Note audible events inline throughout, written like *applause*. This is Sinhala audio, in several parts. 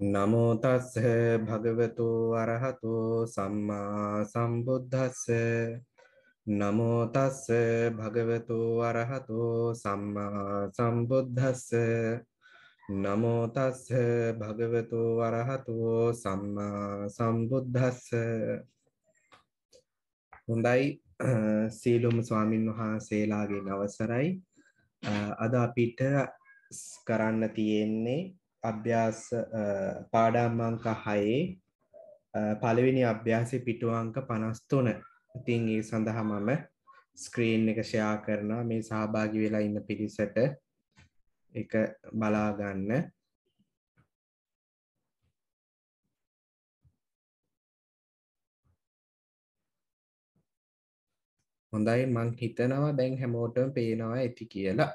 නමෝ තස්ස භගවතු අරහතෝ සම්මා සම්බුද්දස්ස නමෝ තස්ස භගවතු අරහතෝ සම්මා සම්බුද්දස්ස නමෝ තස්ස භගවතු අරහතෝ සම්මා සම්බුද්දස්ස හොඳයි සීලුම ස්වාමින් වහන්සේලාගේ අවසරයි. අද අපිට කරන්න තියෙන්නේ අභ්‍යාස පාඩම් අංක 6 පළවෙනි අභ්‍යාසයේ පිටු අංක 53. ඉතින් ඒ සඳහා මම ස්ක්‍රීන් එක ෂෙයා කරනවා මේ සහභාගී වෙලා ඉන්න පිරිසට ඒක බලා ගන්න. හොඳයි මං හිතනවා දැන් හැමෝටම පේනවා ඇති කියලා.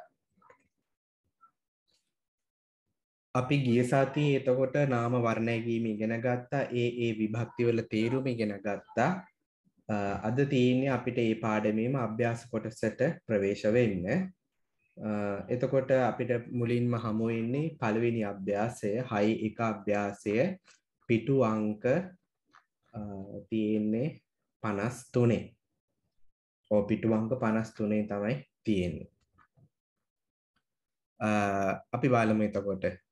අපි ගිය සතියේ එතකොට නාම වර්ණයකීම ඉගෙන ගත්තා. ඒ ඒ විභක්ති වල තේරුම ඉගෙන ගත්තා. අද තියෙන්නේ අපිට මේ පාඩමේම අභ්‍යාස කොටසට ප්‍රවේශ වෙන්න. එතකොට අපිට මුලින්ම හමු වෙන්නේ පළවෙනි අභ්‍යාසය 6 එක අභ්‍යාසය. පිටු අංක තියෙන්නේ 53 ඔව් පිටු අංක 53 තමයි තියෙන්නේ. අපි බලමු එතකොට.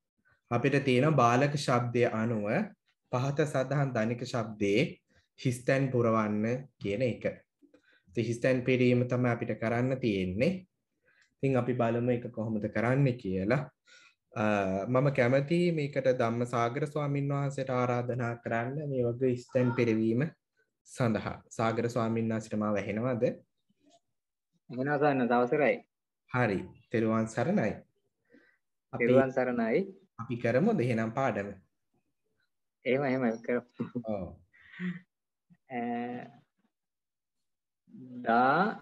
අපිට තියෙන බාලක ශබ්දය අනුව පහත සඳහන් ධනික ශබ්දයේ හිස්තැන් පුරවන්න කියන එක. හිස්තැන් පිරීම තමයි අපිට කරන්න තියෙන්නේ. ඉතින් අපි බලමු ඒක කොහොමද කරන්න කියලා. මම කැමති මේකට ධම්මසාගර ස්වාමින් වහන්සේට ආරාධනා කරන්න මේ වගේ හිස්තැන් පිරවීම සඳහා. සාගර ස්වාමීන් වහන්සේට මාව ඇහෙනවද? ඇහෙනවා සන්න දවසරයි. හරි. තෙරුවන් සරණයි. තෙරුවන් සරණයි. අපි කරමුද එහෙනම් පාඩම? එහෙම එහෙම කරමු. ඔව්. දා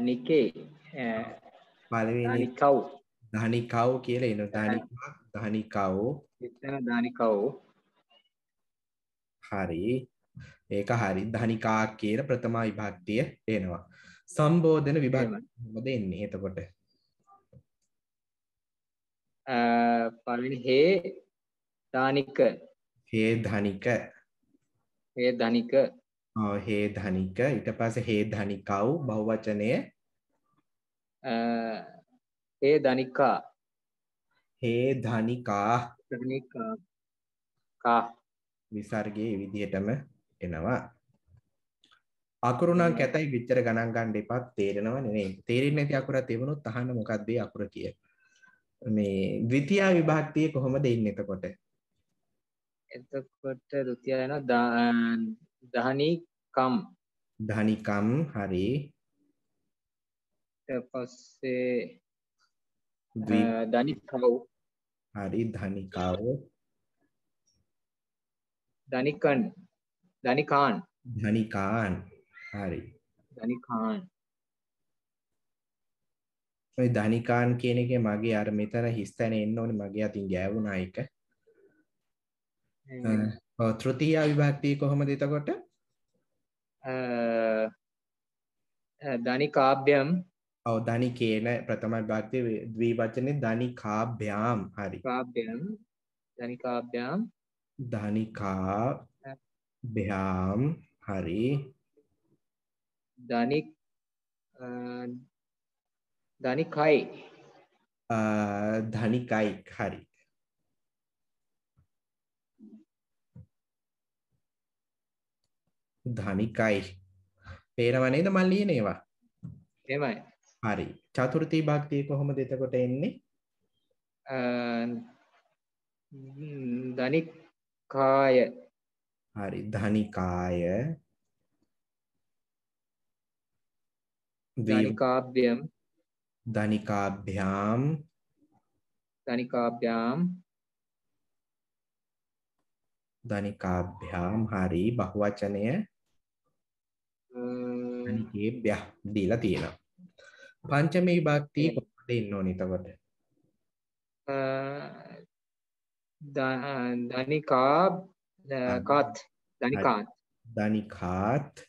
නිකේ පළවෙනි කව් ධනිකව් කියලා එන ධනිකා ධනිකව්. එතන ධනිකව්. හරි. ඒක හරි. ධනිකා කියන ප්‍රථම විභක්තිය එනවා. සම්බෝධන විභක්තිය මොකද එන්නේ එතකොට පළවෙනි හේ දානික හේ ධනික. හේ ධනික. ඔව් හේ ධනික. ඊට පස්සේ හේ ධනිකව් බහුවචනය. හේ ධනිකා. හේ ධනිකා. ධනිකා. කා. විසර්ගයේ විදිහටම එනවා. අකුරු නම් කැතයි විතර ගණන් ගන්න එපා. තේරෙනව නෙවෙයි තේරෙන්නේ නැති අකුරක් තිබුණොත් අහන්න මොකක්ද ඒ අකුර කියන්නේ මේ ද්විතියා විභක්තිය කොහොමද එන්නේ එතකොට? එතකොට ද්විතිය යන දහනිකම් දහනිකම් හරි. පස්සේ දනිකව හරි ධනිකව දනිකන් දනිකාන් ධනිකාන් හරි. දනිකාන් ඔය ධනිකාන් කියන එකේ මගේ අර මෙතන හිස්තැන එන්න ඕනේ මගේ අතින් ගෑවුණා. ඔව් තෘතීය විභක්තිය කොහොමද එතකොට? ධනිකාභ්‍යම් ඔව් ධනිකේන ප්‍රථම විභක්තිය ද්විවචනේ ධනිකාභ්‍යාම් හරි. කාභ්‍යම් ධනිකාභ්‍යාම් ධනිකා භ්‍යාම් හරි. ධනික් ධනිකයි ධනිකයි හරි. ධනිකයි පේනව නේද මම ලියන ඒවා? එහෙමයි. හරි. චතුර්ථී භක්තිය කොහොමද එතකොට එන්නේ? ධනිකාය හරි. ධනිකාය ධනිකාභ්‍යම් ධනිකාභ්‍යාම් ධනිකාභ්‍යාම් ධනිකාභ්‍යාම් හරි බහුවචනය ධනිකේභ්‍ය දීලා තියෙනවා පංචමී විභක්තිය කොහොමද ඉන්න ඕනේ එතකොට ධනිකා කාත් ධනිකාත් ධනිකාත්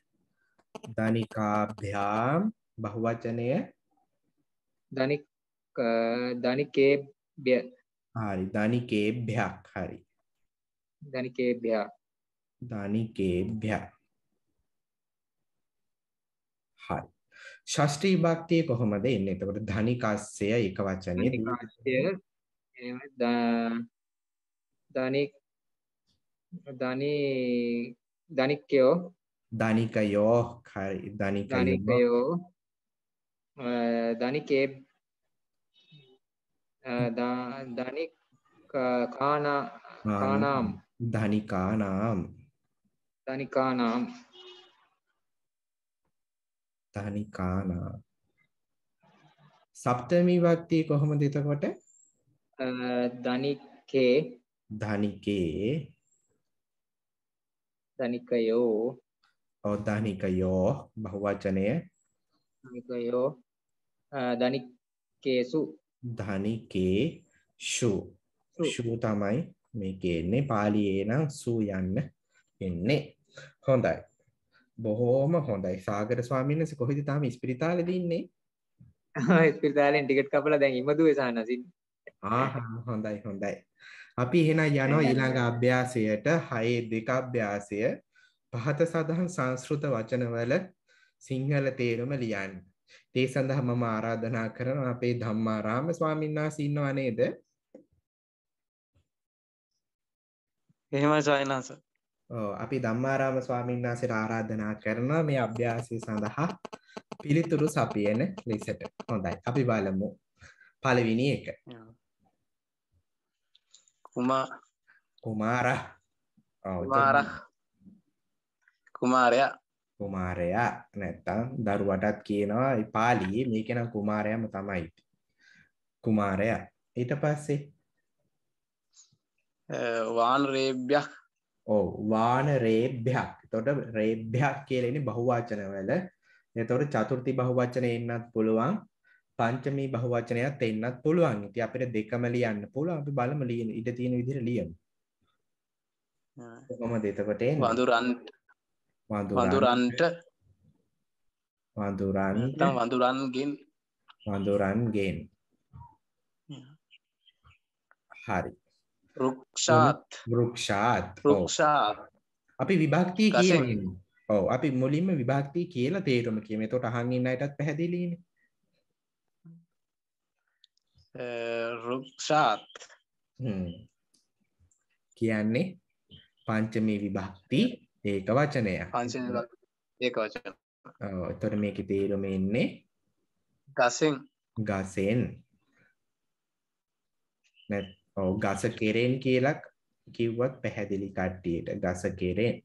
ධනිකාභ්‍යාම් බහුවචනය ධනික ධනිකේභ්‍ය හරි ධනිකේභ්‍යක් හරි ධනිකේභ්‍යා ධනිකේභ්‍ය හරි ෂෂ්ටී භක්තිය කොහොමද එන්නේ එතකොට ධනිකස්සය එක වචනේ ධනිකාස්ය එහෙම ද- ධනික් ධනි ධනික්කයෝ ධනිකයෝ හරි ධනිකයෝ ධනිකයෝ අ, ධනිකේ අ, ද- ධනික් කා- කානා කානාම් ධනිකානාම් ධනිකානාම් ධනිකානා සප්තමී භක්තිය කොහොමද එතකොට අ, ධනිකේ ධනිකේ ධනිකයෝ ඔව් ධනිකයෝ බහුවචනය ධනිකයෝ අ, ධනිකේසු ධනිකේ ෂු. ෂූ. තමයි මේක එන්නේ පාලියේ නම් සූ යන්න එන්නේ. හොඳයි. බොහෝම හොඳයි. සාගර ස්වාමීන් වහන්සේ කොහෙද තාම ඉස්පිරිතාලෙද ඉන්නේ? ඉස්පිරිතාලෙන් ටිකට් කපලා දැන් ඉමදුවේ සානසින් ආහා හොඳයි හොඳයි. අපි එහෙනම් යනවා ඊළඟ අභ්‍යාසයට. 6 දෙක අභ්‍යාසය. පහත සඳහන් සංස්කෘත වචනවල සිංහල තේරුම ලියන්න. ඒ සඳහා මම ආරාධනා කරනවා අපේ ධම්මාරාම ස්වාමීන් වහන්සේ ඉන්නව නේද? එහෙමයි ස්වාමීන් ඔව් අපි ධම්මාරාම ස්වාමීන් වහන්සේට ආරාධනා කරනවා මේ අභ්‍යාසය සඳහා පිළිතුරු සපයන ලෙසට. හොඳයි. අපි බලමු. පළවෙනි එක. කුමා කුමාරා. කුමාර කුමාරයා කුමාරයා නැත්තම් දරුවටත් කියනවා පාලියේ මේක නම් කුමාරයාම තමයි. කුමාරයා. ඊට පස්සේ වාන රේබ්‍යයක් ඔව් වාන රේභ්‍යක්. එතකොට රේභ්‍යක් කියලා ඉන්නේ බහුවචන වල. එතකොට චතුර්ථි බහුවචන එන්නත් පුළුවන්. පංචමී බහුවචනයත් එන්නත් පුළුවන්. ඉතින් අපිට දෙකම ලියන්න පුළුවන්. අපි බලමු ලියන ඉඩ තියෙන විදිහට ලියමු. කොහොමද එතකොට එන්නේ? වඳුරන් වඳුරන්ට වඳුරන් වඳුරන්ගෙන් වඳුරන්ගෙන්. හරි. රුක්ෂාත් වෘක්ෂාත්. ඔව්. රුක්ෂාත් අපි විභක්තිය. කියමු. ඔව් අපි මුලින්ම විභක්තිය කියලා තේරුම කියමු. එතකොට අහන් ඉන්න අයටත් පැහැදිලිනේ. රුක්ෂාත්. කියන්නේ පංචමී විභක්ති ඒක වචනය. පංචම ඒක වචන ඔව් එතකොට මේකේ තේරුම එන්නේ ගසෙන් ගසෙන්. නැත් ඔව් ගස කෙරෙන් කියලා කිව්වත් පැහැදිලි කට්ටියට ගස කෙරෙන්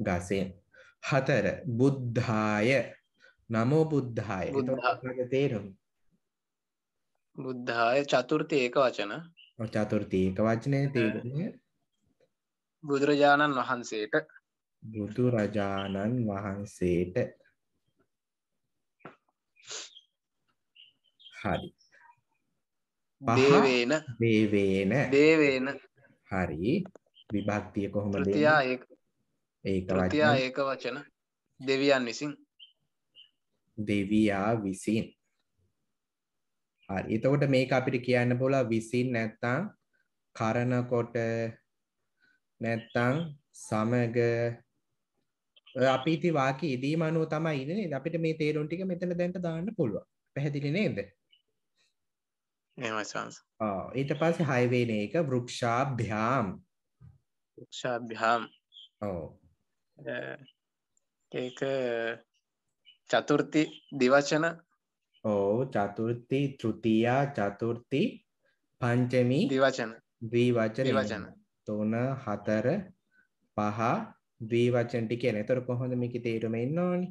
ගසෙන්. හතර බුද්ධාය නමෝ බුද්ධාය. බුද්ධා- එතකොට තේරුම? බුද්ධාය චතුර්ථ ඒක වචන චතුර්ථී ඒක වචනේ තේරුම බුදුරජාණන් වහන්සේට බුදු රජාණන් වහන්සේට. හරි. දේවේන. දේවේන. දේවේන. හරි. විභක්තිය කොහොමද තෘතියා ඒක. ඒක වචන. ඒක වචන. දෙවියන් විසින්. දෙවියා විසින්. හරි. එතකොට මේක අපිට කියන්න පුළුවන් විසින් නැත්තම් කරනකොට නැත්තම් සමග ඔය අපි ඉති වාක්‍ය ඉදීම අනුව තමයි ඉන්නේ? අපිට මේ තේරුම් ටික මෙතන දැන්ට දාන්න පුළුවන්. පැහැදිලි නේද? ඊට පස්සේ හයවෙනි එක වෘක්ෂාභ්‍යාම්. රුක්ෂාභ්‍යාම් ඔව්. ඒක චතුර්ථි දිවචන. ඔව් චතුර්ථි තෘතියා චතුර්ථි පංචමි දිවචන. ද්විවචන ද්විවචන. තුන හතර පහ ද්විවචන ටික එන. ඒතර කොහොමද මේකේ තේරුම එන්න ඕනි?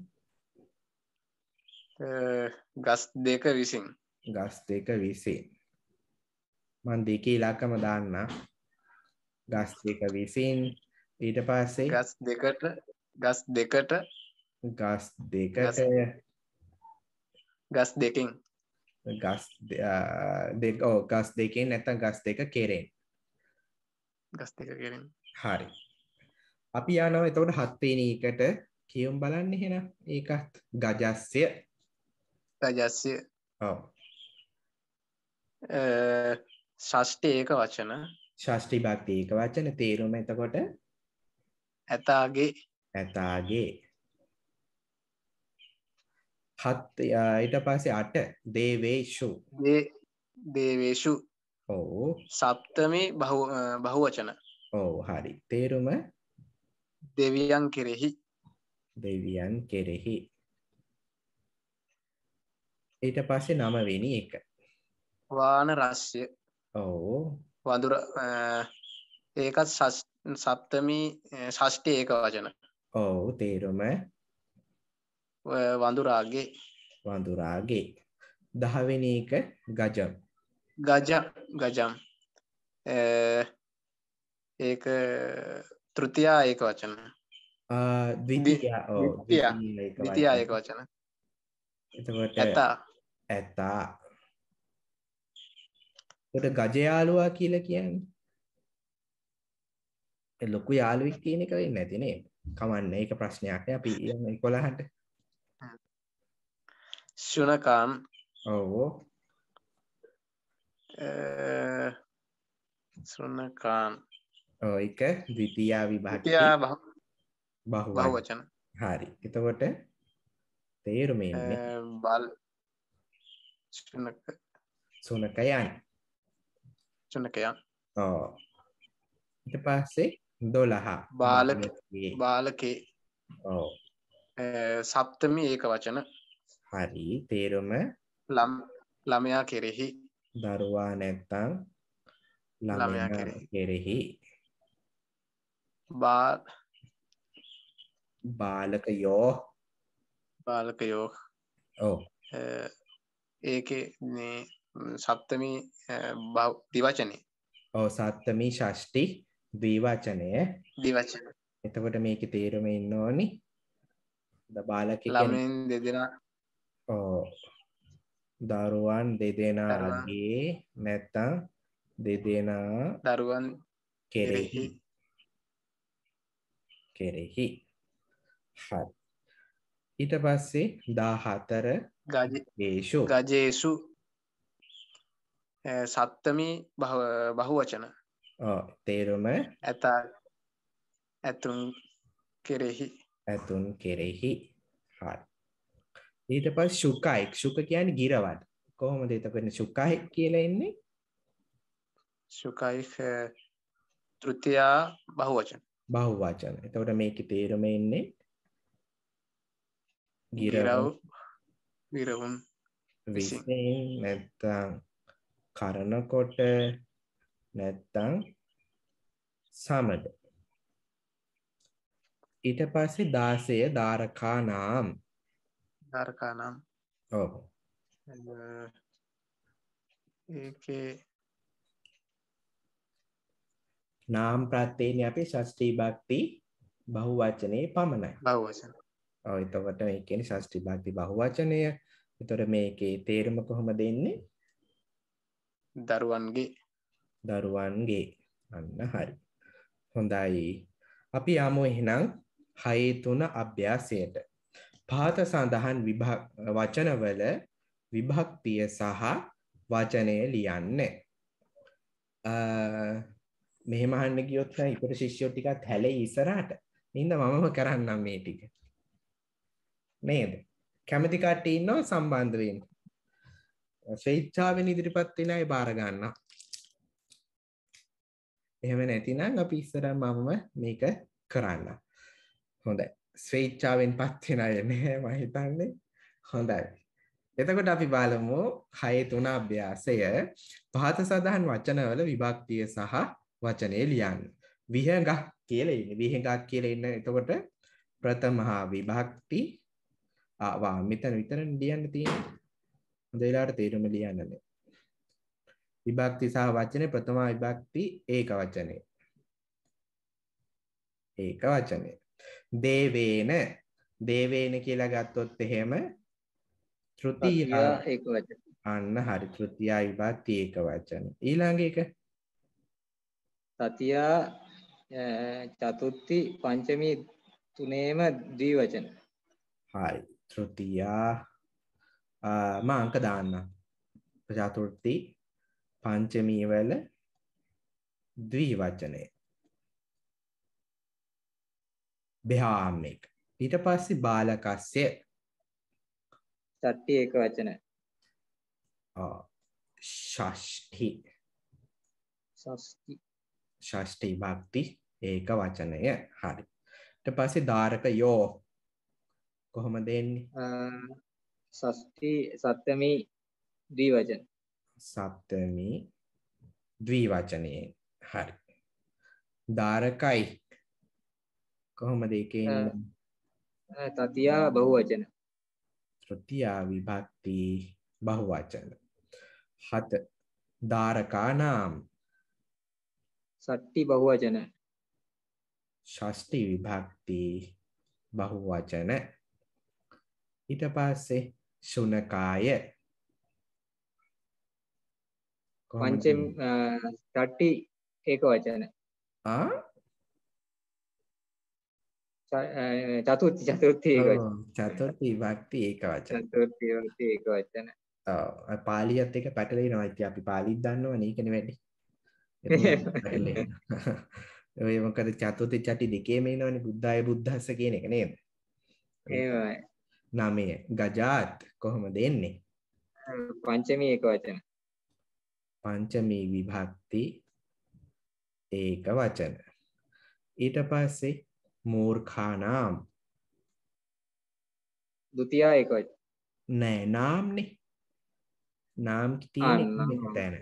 ගස් දෙක විසින් ගස් දෙක විසින්. මම දෙකේ ඉලක්කම දාන්න. ගස් දෙක විසින් ඊට පස්සේ ගස් දෙකට ගස් දෙකට ගස් දෙකට ගස් දෙකින් ගස් දෙ- දෙක ගස් දෙකෙන් නැත්නම් ගස් දෙක කෙරෙන්. ගස් දෙක කෙරින් හරි. අපි යනවා එතකොට හත්වෙනි එකට. කියමු බලන්න එහෙනම් ඒකත් ගජස්ය. රජස්ය ඔව්. ෂෂ්ටි ඒක වචන. ෂෂ්ටි භක්ති ඒක වචන. තේරුම එතකොට? ඇතාගේ. ඇතාගේ. හත් ඊට පස්සේ අට. දේවේෂු. දේ දේවේශු ඔව්. සප්තමි බහු බහුවචන. ඔව් හරි. තේරුම දෙවියන් කෙරෙහි දෙවියන් කෙරෙහි. ඊට පස්සේ නවවෙනි එක. වාන රස්්‍ය. ඔව්. වඳුර ඒකත් සප්තමි ෂෂ්ටි ඒක වචන. ඔව් තේරුම. වඳුරාගේ. වඳුරාගේ. දහවෙනි එක ගජම්. ගජ ගජම්. ඒක තෘතියා ඒක වචන. වචන. ඒක වචන. ඇතා. ඇතා. එතකොට ගජයාලුවා කියලා කියන්නේ? ලොකු යාළුවෙක් කියන එක වෙන්නේ නැති නේද? කමන්නේ. ඒක ප්‍රශ්නයක් අපි 11ට. ශුනකාම් ඔව්. සුනකාම් ඔව් ඒක ද්විතියා විභක්ති විතියා බහු බහුවචන. බහුවචන හරි. එතකොට තේරුම එන්නේ අ, බල් ශුනක සුනකයන්. චුනකයන් ඔව්. ඊට පස්සේ 12. බාලක. බාලකේ. බාලකේ ඔව්. අ, සප්තමි ඒක වචන හරි. තේරුම ලම් ළමයා කෙරෙහි දරුවා නැත්තම් ළමයා ළමයා කෙරෙහි. බා බාලකයෝ. බාලකයෝ. අ, ඒකේ සප්තමි බව දිවචනේ ඔව් සත්තමී ෂෂ්ටි ද්විවචනය. දිවචන එතකොට මේකේ තේරුම ඉන්න ඕනි ද බාලක ළමෙන් දෙදෙනා. ඔව්. දරුවන් දෙදෙනාගේ නැත්තම් දෙදෙනා දරුවන් කෙරෙහි කෙරෙහි. හරි. ඊට පස්සේ 14 ගජ ඒෂු ගජේසු සත්තමි බහු- ඔව් තේරුම. ඇතා ඇතුන් කෙරෙහි. ඇතුන් කෙරෙහි. හරි. ඊට පස් ශුකයික් ශුක කියන්නේ ගිරවල්. කොහොමද එතකොට ශුකයි කියලා එන්නේ? සුකයික තෘතියා බහුවචන බහුවචන. එතකොට මේකේ තේරුම එන්නේ ගිරව්. විසින්. නැත්තම් කරනකොට නැත්තම් සමඩ ඊට පස්සේ 16 දාරකා නාම් ධර්කානම් ඔව් ඒකේ නාම් ප්‍රත්‍යයනේ අපි ෂෂ්ටි භක්ති බහුවචනේ පමණයි. බහුවචන. ඔව් එතකොට මේ කියන්නේ ෂෂ්ටි භක්ති බහුවචනය. එතකොට මේකේ තේරුම කොහොමද එන්නේ දරුවන්ගේ. දරුවන්ගේ. අන්න හරි. හොඳයි. අපි යමු එහෙනම් හයේ තුන අභ්‍යාසයට. පහත සඳහන් විභා වචනවල විභක්තිය සහ වචනය ලියන්න මෙහෙම අහන්න ගියොත් නම් ඉතුරු ශිෂ්‍යයෝ ටිකක් හැලෙයි ඉස්සරහට නින්ද මමම කරන්නම් මේ ටික නේද කැමති කට්ටිය ඉන්නවා සම්බන්ධ වෙන්න ස්වේච්ඡාවෙන් ඉදිරිපත් වෙන අය බාර ගන්නවා එහෙම නැතිනම් අපි ඉස්සරහ මමම මේක කරන්න. හොඳයි. ස්වේච්ඡාවෙන් පත් වෙන අය නෑ මම හිතන්නේ. හොඳයි. එතකොට අපි බලමු 6 3 අභ්‍යාසය පහත සඳහන් වචනවල විභක්තිය සහ වචනේ ලියන්න. විහඟක් කියලා ඉන්නේ. විහඟක් කියලා ඉන්න එතකොට ප්‍රථමහා විභක්ති ආ වා මෙතන විතර ලියන්න තියෙන්නේ. හොඳ වෙලාවට තේරුම ලියන්න නේ. විභක්ති සහ වචනේ ප්‍රථම විභක්ති ඒක වචනේ. ඒක වචනේ. දේවේන දේවේන කියලා ගත්තොත් එහෙම තෘතිය තතියා ඒක වචන අන්න හරි තෘතිය විභක්ති ඒක වචන. ඊළඟ එක තතියා අ, චතුර්ථි පංචමී තුනේම ද්විවචන. හරි. තෘතියා. මම අංක දාන්නම්. චතුර්ථි පංචමී වල ද්විවචනය. බ්‍යාමික ඊට පස්සේ බාලකස්ය. ෂට්ටි ඒක වචන ෂෂ්ටි. ෂෂ්ටි ෂෂ්ටි භක්ති ඒක වචනය. හරි. ඊට පස්සේ ධාරක යෝ කොහොම දෙන්නේ ෂෂ්ටි සත්‍යමි ද්විවචන. සප්තමි ද්විවචනයේ. හරි. ධාරකයි. කොහොමද ඒකේ තතියා බහුවචන. තෘතියා විභක්ති බහුවචන. හත. ධාරකා නාම සට්ටි බහුවචන ෂෂ්ටි විභක්ති බහුවචන ඊට පස්සේ ශුනකාය. පංචම් ෂට්ටි ඒක වචන ආ? චතුර්ථි චතුර්ථි ඒක චතුර්ථී විභක්ති ඒක වචන චතුර්ථි වචන ඒක වචන ඔව් පාලියත් එක පැටලෙනවා ඉතින් අපි පාලිත් දන්නවනේ ඒකනේ වැඩි *laughs* *laughs* ඔය මොකද චතුර්ථ චටි දෙකේම එනවනේ බුද්ධාය බුද්ධස්ස කියන එක නේද? එහෙමයි නමය ගජාත් කොහොමද එන්නේ? පංචමී ඒක වචන. පංචමී විභක්ති ඒක වචන. ඊට පස්සේ මූර්ඛානාම් ဒုတိ ය ඒක වචන. නෑ නාම්නේ. නාම් ආ, තියෙන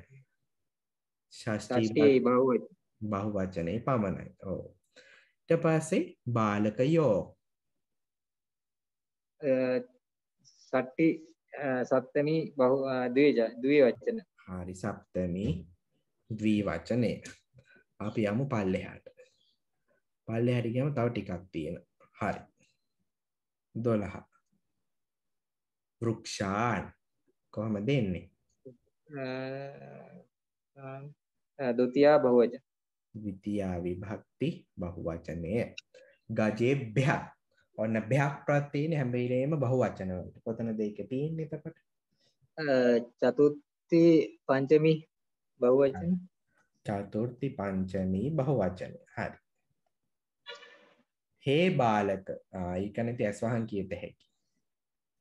ෂට්ටි බහුවචන බහුවචනේ පමණයි. ඕ ඊට පස්සේ බාලකයෝ සට්ටි සත්තමි බහු ද්විජ ද්විවචන. හරි සප්තමි ද්විවචනේ අපි යමු පල්ලෙහාට. පල්ලෙහාට ගියම තව ටිකක් තියෙන. හරි. 12 වෘක්ෂාන්. කොහොමද එන්නේ ဒုတိ ය බහුවචන. විතියා විභක්ති බහුවචනය. ගජේභ්‍ය ඔන්න භයක් ප්‍රත්‍යයන හැම වෙලේම බහුවචන වලට. කොතනද ඒක තියෙන්නේ එතකොට? චතුත්ති පංචමි බහුවචන. චතුර්ථි පංචමී බහුවචන. හරි. හේ බාලක. ඒකනති ඇස්වහන් කියත හැකි.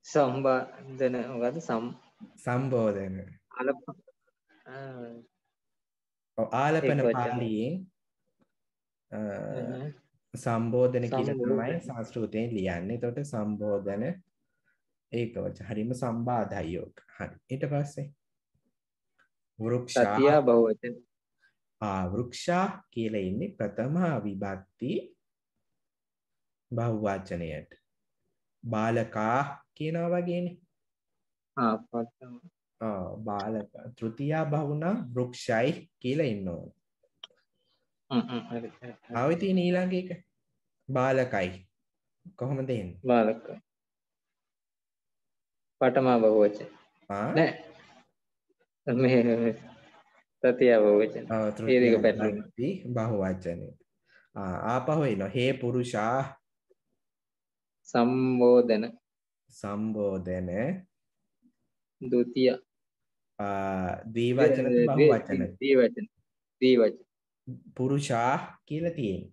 සම්බන්ධන මොකද සම් සම්බෝධන ආලපන. පාලියෙන් සම්බෝධන කියලා තමයි සම්බෝධන. සංස්කෘතයෙන් ලියන්නේ. එතකොට සම්බෝධන ඒක වචන. හරිම සම්බාධයෝග. හරි. ඊට පස්සේ වෘක්ෂා සතියා බහුවචන ආ වෘක්ෂා කියලා ඉන්නේ ප්‍රථම විභක්ති බහුවචනයට. බාලකා කියනවා වගේනේ. ආ බාලක තෘතියා බහුණා වෘක්ෂයි කියලා ඉන්න ඕන. හ්ම් හ්ම් හරි හරි. ආවෙ තියෙන ඊළඟ එක බාලකයි. කොහොමද එන්නේ? බාලක පඨමා බහුවචන ආ නෑ මේ තතියා බහුවචන ආ, තෘතියා බහුවචනේ. ආ ආපහු එනවා. හේ පුරුෂා සම්බෝධන සම්බෝධන ဒုတိ ය ආ ද්විවචන බහුවචන. ද්විවචන ද්විවචන පුරුෂා කියලා තියෙන්නේ.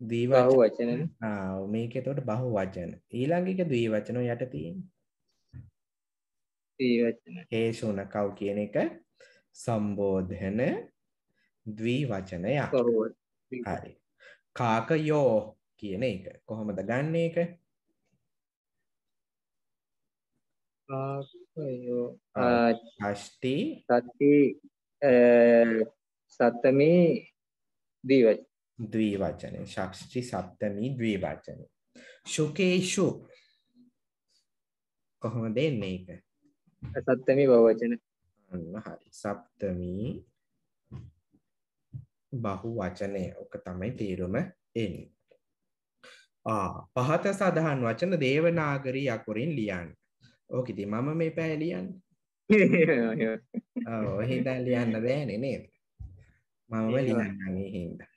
ද්විවචන බහුවචන ආ මේක එතකොට බහුවචන. ඊළඟ එක ද්විවචන යට තියෙන්නේ. ද්විවචන හේෂුනකව් කියන එක සම්බෝධන ද්විවචනයක්. බහුවචන හරි. කාකයෝ කියන එක කොහොමද ගන්න එක? ආයෝ ආ. අෂ්ටි සති සත්තමි ද්විවචන ද්විවචන. ෂෂ්ටි සප්තමි ද්විවචන. ශුකේෂු කොහොමද එන්නේ ඒක? සත්තමි බහුවචන අන්න හරි. සප්තමි බහුවචනය. ඔක තමයි තේරුම එන්නේ. ආ පහත සඳහන් වචන දේවනාගරී අකුරින් ලියන්න. ඕක ඉතින් මම මේ පැය ලියන්නේ. *laughs* එහෙනම් ලියන්න බෑනේ නේද? මමම ඒ හින්දා.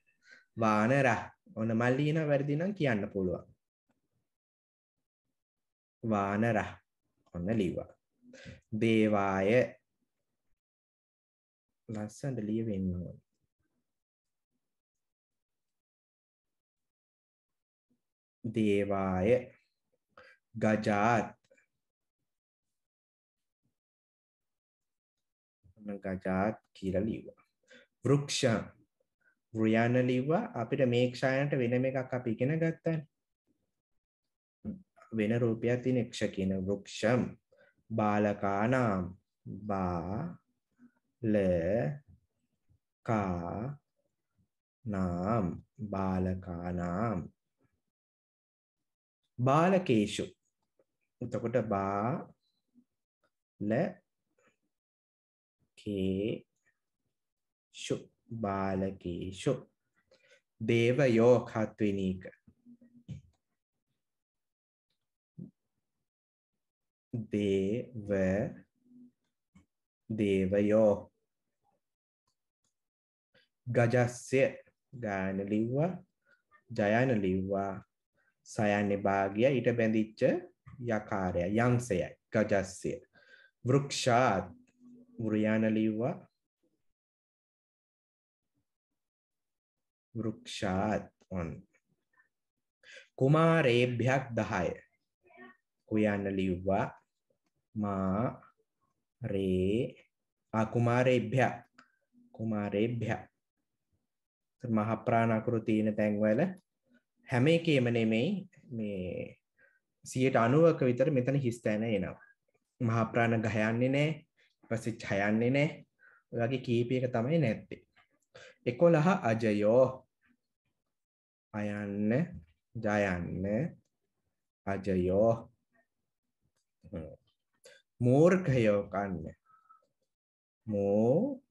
වානර ඔන්න මල් ලියන වැරදි නම් කියන්න පුළුවන්. වානර ඔන්න ලිව්වා. දේවාය ලස්සන්ට ලියවෙන්න ඕන දේවාය ගජාත් ගජාත් කියල ලිව්වා. වෘක්ෂ. වෘයන්න ලිව්වා. අපිට මේක්ෂායනට වෙනම එකක් අපි ඉගෙන ගත්තන්. වෙන රූපයක් තින එක්ෂ කියන වෘක්ෂම් බාලකානම්. බා ල කා නාම් බාලකානම්. බාලකේෂු. එතකොට බා ල කේෂු බාලකේෂු දේවයෝ හත්වෙනීක දේව දේවයෝ. ගජස්ය ගාන ලිව්වා ජයන ලිව්වා සයන්නේ භාගය ඊට බැඳිච්ච යකාරය යංසයයි ගජස්ය. වෘක්ෂාත් වෘයාන ලිව්වා. වෘක්ෂාත් ඔන් කුමාරේභ්යක් දහය. කුයන්න ලිව්වා. මා රේ අකුමාරේභ්‍ය කුමාරේභ්‍ය මහප්‍රාණකරු තියෙන තැන්වල හැම එකේම නෙමෙයි මේ සියට අනුවක විතර මෙතන හිස්තෑන එනවා. මහාප්‍රාණ ගයන්නේ නෑ. පසි ඡයන්නේ නෑ. වගේ කීපයක තමයි නැත්තේ. එකොළහ අජයෝ. අයන්න ජයන්න අජයෝ. මූර්ඝයෝ කන්න. මෝ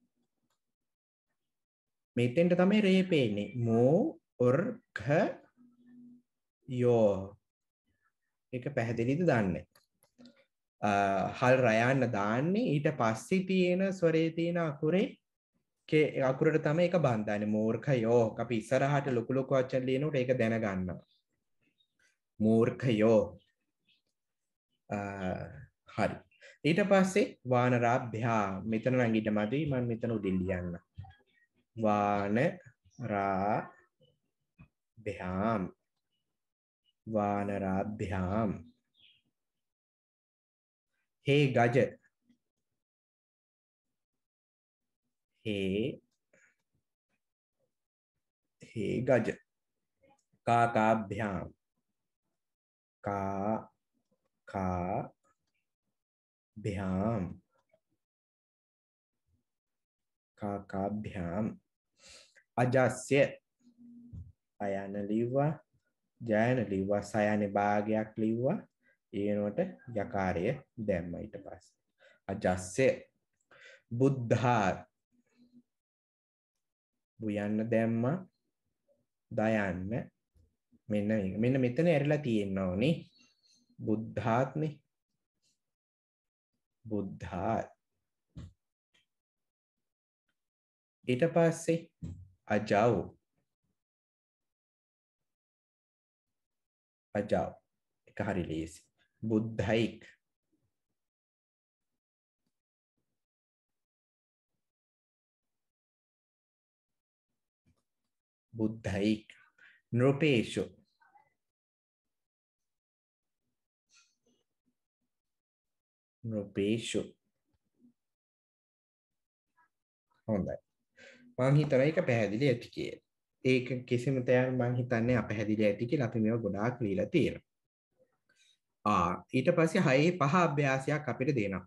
මෙතෙන්ට තමයි රේපේන්නේ මෝ ඔර්ඝ යෝ එක පැහැදිලිද දන්න? හල් රයන්න දාන්නේ. ඊට පස්සි තියෙන ස්වරේ තියෙන අකුරේ අකුරට තම එක බන්ධන මූර්ක යෝ අපි ඉස්සරහට ලොකුලොක වච්චන් ලියනට එක දැනගන්න මූර්ක යෝ හරි. ඊට පස්සේ වානරාභ්‍යා. මෙතන නඟිට මදී. මන් මෙතන උඩිල්ලියන්න වාන රා භ්‍යාම් වානරාභ්‍යාම්. හේ ගජ හේ හේ ගජ කාකාභ්‍යාම් කා කා භ්‍යාම් කාකාභ්‍යාම් අජස්ය අයන ලිව්වා ජයන ලිව්වා සයන භාගයක් ලිව්වා ඒනොට යකාරය දැම්ම ඊට පස් අජස්ය බුද්ධාත් බුයන්න දැම්ම දයන්න මෙන්න මෙන්න මෙතන ඇරලා තියෙන්න ඕනේ බුද්ධාත්නේ බුද්ධාත් ඊට පස්සේ අජව්. අජව්. එක හරි ලේසි බුද්ධයික්. බුද්ධයික්. නෘපේෂු. නෘපේෂු. හොඳයි. මං හිතන එක පැහැදිලි ඇති කිය ඒක කිසිම තෑන් මං හිතන්නේ අපැහැදිලි ඇති කියලා අපි මේවා ගොඩාක් ලියලා තියෙනවා. ආ ඊට පස්සේ හයේ පහ අභ්‍යාසයක් අපිට දෙනවා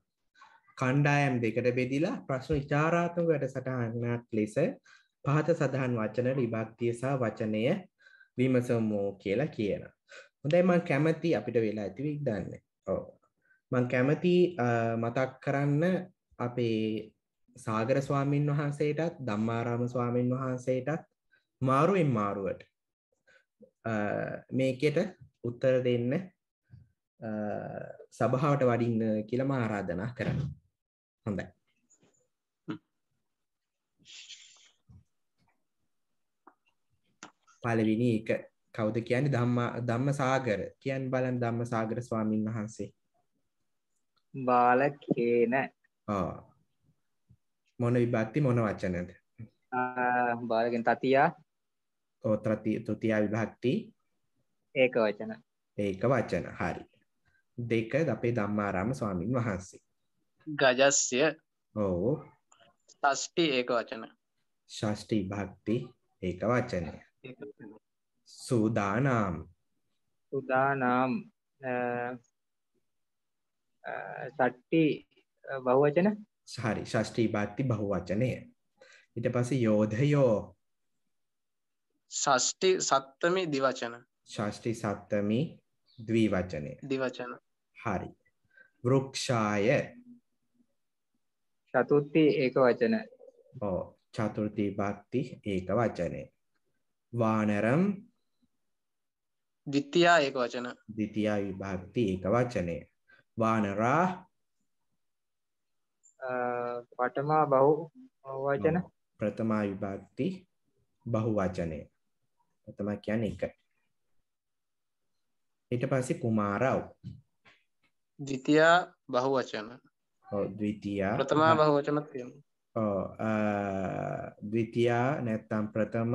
කණ්ඩායම් දෙකට බෙදිලා ප්‍රශ්න විචාරාත්මක වැඩසටහනක් ලෙස පහත සඳහන් වචන විභක්තිය සහ වචනය විමසමු කියලා කියන. හොඳයි මං කැමති අපිට වෙලා ඇති විද්දන්න. ඔව්. මං කැමති මතක් කරන්න අපේ සාගර ස්වාමින් වහන්සේටත් ධම්මාරාම ස්වාමින් වහන්සේටත් මාරුවෙන් මාරුවට මේකට උත්තර දෙන්න සභාවට වඩින්න කියලම ආරාධනා කරන්න. හොඳයි. පළවෙනි එක කවුද කියන්නේ? ධම්ම ධම්ම සාගර කියන් බලන් ධම්ම සාගර ස්වාමීන් වහන්සේ. බාලකේන ආ. මොන විභක්ති මොන වචනද? බාලකෙන් තතියා. ඕ ත්‍රති තුතියා විභක්ති. ඒක වචන. ඒක වචන. හරි දෙක අපේ ධම්මාරාම ස්වාමින් වහන්සේ. ගජස්ය. ඕ ෂෂ්ටි ඒක වචන. ෂෂ්ටි භක්ති ඒක වචනය. සූදානම්. සුදානම්. සට්ටි බහුවචන? හරි. ෂෂ්ටි භක්ති බහුවචනය. ඊට පස්සේ යෝධයෝ. ෂෂ්ටි සත්තමි දිවචන. ෂෂ්ටි සත්තමි ද්විවචනය. දිවචන හරි. වෘක්ෂාය. චතුත්ති ඒක වචන. ඕ චතුර්ථී භක්ති ඒක වචනය වානරම්. දිත්තියා ඒක වචන. දිතියා විභක්ති ඒක වචනය වානරා. පටමා බහු වචන. ප්‍රථමා විභක්ති බහුවචනය ප්‍රථම කියන්නේ එක. ඊට පස්සේ කුමාරව් දිතියා බහුවචන. ද්විතියා. ප්‍රථමා බහුවචන තියෙනවා. ඔව් අ, ද්විතියා නැත්තම් ප්‍රථම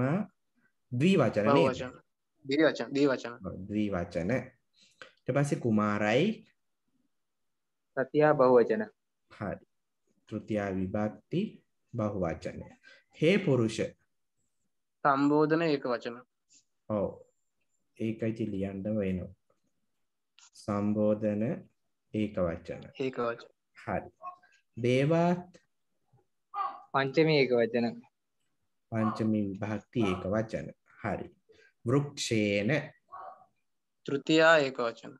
ද්විවචන නේද? බහුවචන. දිවචන දිවචන ඔව්, ද්විවචන. ඊට පස්සේ කුමාරයි. තතියා බහුවචන. හරි. තෘතියා විභක්ති බහුවචනය. හේ පුරුෂ. සම්බෝධන ඒක වචන ඔව්. ඒකයි ලියන්න වෙනවා. සම්බෝධන ඒක වචන. ඒක වචන. හරි. දේවත්? පංචමී ඒක වචන. පංචමි විභක්ති ඒක වචන. හරි. වෘක්ෂේන? තෘතියා ඒක වචන.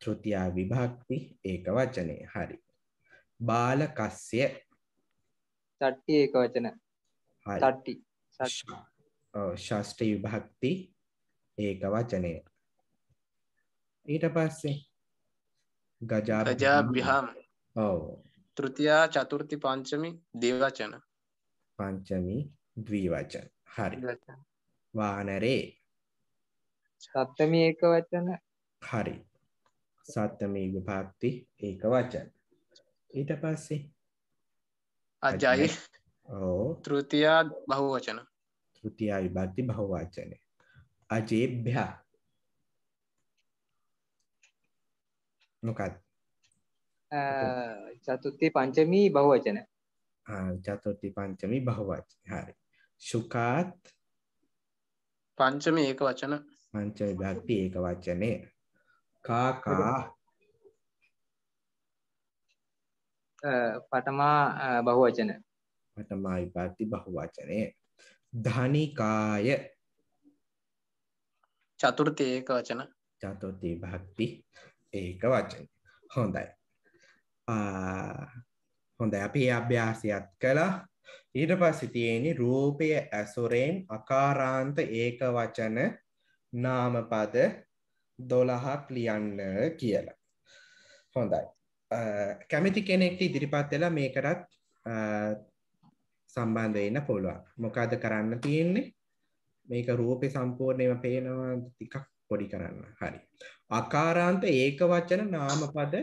තෘතියා විභක්ති ඒක වචනය හරි. බාලකස්ය? සට්ටි ඒක වචන. හරි. සට්ටි ශ- ඔව්, ෂෂ්ටි විභක්ති ඒක වචනය ඊට පස්සේ ගජාභ්‍යහම්. ඔව්. තෘතියා චතුර්ති පංචමි දිවචන පංචමි ද්විවචන. හරි. වානරේ. සත්තමී ඒක වචන හරි. සත්තමී විභක්ති ඒක වචන ඊට පස්සේ? අජයි. ඕ තෘතියා බහුවචන. තෘතියා විභක්ති බහුවචනය අජේභ්‍ය මොකක්ද චතුත්ති පංචමී බහුවචන. ආ, චතුර්ථි පංචමි බහුවචන. හරි. ශුකාත් පංචමි ඒක වචන. පංච විභක්ති ඒක වචනය. කාකා පටමා බහුවචන. පඨමා විභක්ති බහුවචනය. ධනිකාය චතුර්ති ඒක වචන. චතුර්ථි භක්ති ඒක වචන හොඳයි. ආ, හොඳයි. අපි අභ්‍යාසයක් කළා. ඊට පස්සේ තියෙන්නේ රූපය ඇසුරෙන් අකාරාන්ත ඒක වචන නාමපද 12ක් ලියන්න කියලා. හොඳයි. අ, කැමති කෙනෙක්ට ඉදිරිපත් වෙලා මේකටත් අ, සම්බන්ධ වෙන්න පුළුවන්. මොකද කරන්න තියෙන්නේ? මේක රූපේ සම්පූර්ණයෙන්ම පේනවා ටිකක් පොඩි කරන්න. හරි. අකාරාන්ත ඒක වචන නාමපද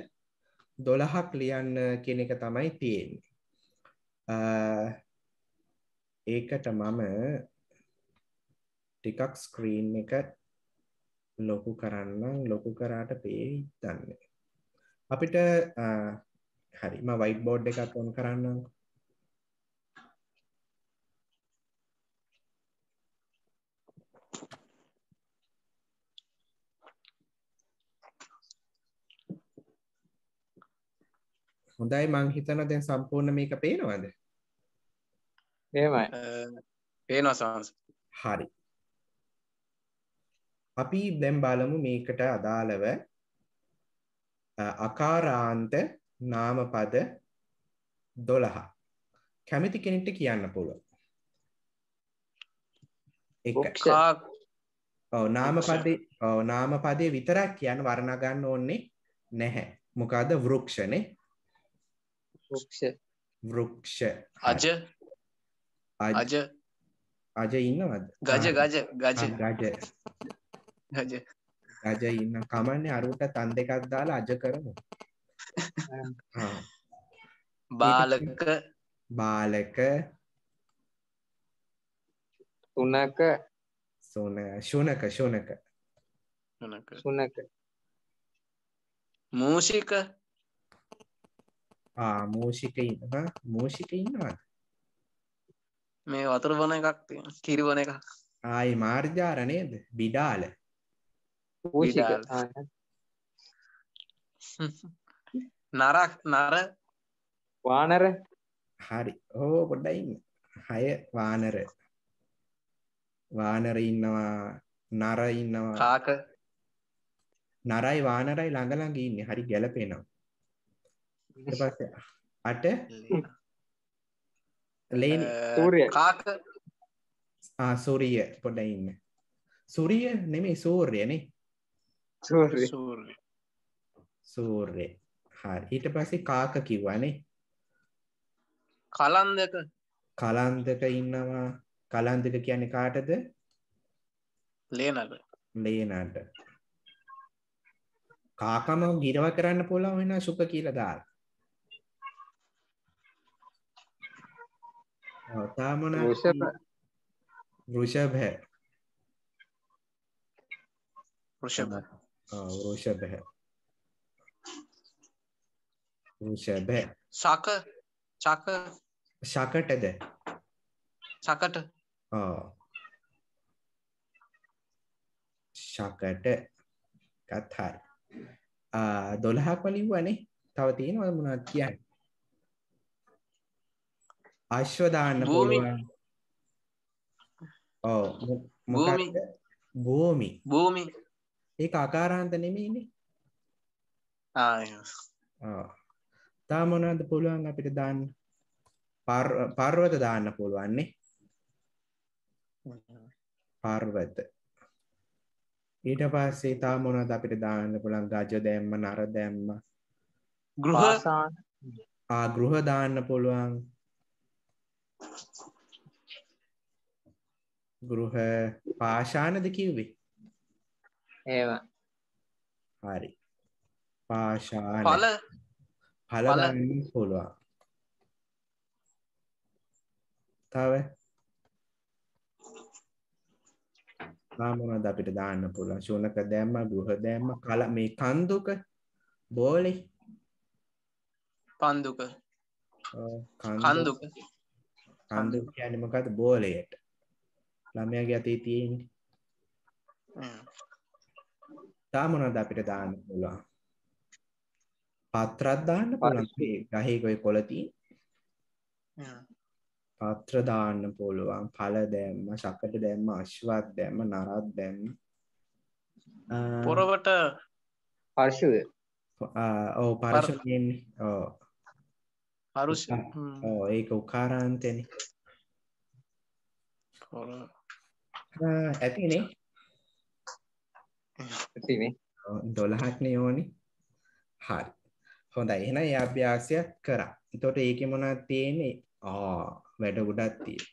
12ක් ලියන්න කියන එක තමයි තියෙන්නේ. අ, ඒකට මම ටිකක් ස්ක්‍රීන් එක ලොකු කරන්නම් ලොකු කරාට පේයි දන්නේ අපිට අ, හරි මම වයිට් බෝඩ් එකත් ඔන් කරන්නම්. හොඳයි මං හිතන දැන් සම්පූර්ණ මේක පේනවද? එහෙමයි. පේනවා සංස හරි. අපි දැන් බලමු මේකට අදාළව අකාරාන්ත නාමපද 12 කැමති කෙනෙක්ට කියන්න පුළුවන්. එක. ඔව් නාමපදේ ඔව් නාමපදේ විතරක් කියන්න වර්ණ ගන්න ඕනේ නැහැ. මොකද වෘක්ෂනේ වෘක්ෂ වෘක්ෂ අජ අජ අජ අජ ඉන්නවද ගජ ආ, ගජ ගජ ආ, ගජ ගජ රජ ඉන්න කමන්නේ අරුට තන් දෙකක් දාලා අජ කරමු ආ. බාලක බාලක තුනක සුන ශුනක ශුනක නක සුනක මූෂික ආ මූෂික ඉන්නවා. මූෂික ඉන්නවා මේ වතුර බොන එකක් තියෙන කිරිබන එක ආයි මාර්ජාර නේද? බිඩාල. නරක් නර. වානර. හරි. ඕ පොඩ්ඩයි ඉන්න. හය වානර. වානර ඉන්නවා නර ඉන්නවා. කාක. නරයි වානරයි ළඟ ළඟ ඉන්නේ. හරි ගැලපෙනවා පස්සේ අට ලේනි. සූර්ය. කාක. ආ සූරිය පොඩ්ඩයි ඉන්න. සූරිය නෙමෙයි සූර්යනේ සූර්ය. සූර්ය. සූර්ය. හරි. ඊට පස්සේ කාක කිව්වනේ කලන්දක. කලන්දක ඉන්නවා. කලන්දක කියන්නේ කාටද? ලේනට ලේනට. කාකම ගිරව කරන්න පුළුවන් වෙන සුක කියලා දාලා ඔව් තා මොනවද වෘෂභ. වෘෂභ වෘෂභ ඔව් වෘෂභ වෘෂභ සක චක. ශකටද? සකට. ඔව් ශකට කත් හරි ආ 12ක් වලිව්වනේ තව තියෙනවද මොනවද කියන්නේ අශ්ව දාන්න. පුළුවන්. ඔව්. මොකක්ද? භූමි. භූමි. ඒක අකාරාන්ත නෙමෙයිනේ. ආය ඔව්. තා මොනවද පුළුවන් අපිට දාන්න? පර්- පර්වත දාන්න පුළුවන් නේ පර්වත. ඊට පස්සේ තා මොනවද අපිට දාන්න පුළුවන්? ගජ දැම්ම නර දැම්ම. ගෘහ. ආ ගෘහ දාන්න පුළුවන් ගෘහ පාෂානද කිව්වේ? ඒව. හරි. පාෂාන පල පල පල. දාන්න පුළුවන්. තව? තාමනොද අපිට දාන්න පුළුවන්? ශුනක දැම්ම ගෘහ දැම්ම කල මේ කන්දුක බෝලි? පන්දුක කන්දුක කන්දු කියන්නේ මොකද බෝලයට. ළමයාගේ අතේ තියෙන්නේ. තා මොනවද අපිට දාන්න පුළුවන්? පත්‍රත් දාන්න පුළුවන්? පත්‍රය. මේ ගහේ කොයි කොළ තියෙන. පත්‍ර දාන්න පුළුවන්. ඵල දැම්ම ශකට දැම්ම අශ්වත් දැම්ම නරත් දැම්ම. පොරවට ආ, ඔව් පර්ශවයෙන්නේ ඕ ඕ ඒක ආ, ඇතිනේ? ඇතිනේ. දොළහක්නේ ඕනි. හරි. හොඳයි. එහෙනම් ඒ අභ්‍යාසයක් කරා. එතකොට ඒකේ මොනවද තියෙන්නේ? ආ වැඩ ගොඩක් තියෙනවා.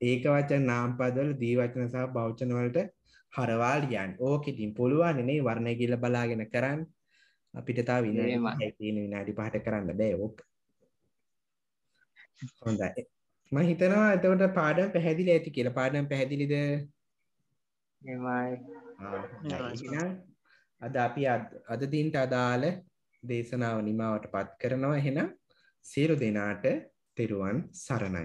ඒක වචන නාමපදවල දී වචන සහ බහුවචන වලට හරවා ලියන්න. ඕක ඉතින් පුළුවන් නේ වර්ණය කියලා බලාගෙන කරන්න. අපිට එහෙමයි. 5යි තියෙන විනාඩි 5ට කරන්න බෑ. ඕක හොඳයි. මම හිතනවා එතකොට පාඩම් පැහැදිලි ඇති කියලා. පාඩම් පැහැදිලිද? අද අපි අද- අද දිනට අදාළ දේශනාව නිමාවට පත් කරනවා. එහෙනම් සියලු දෙනාට තෙරුවන් සරණයි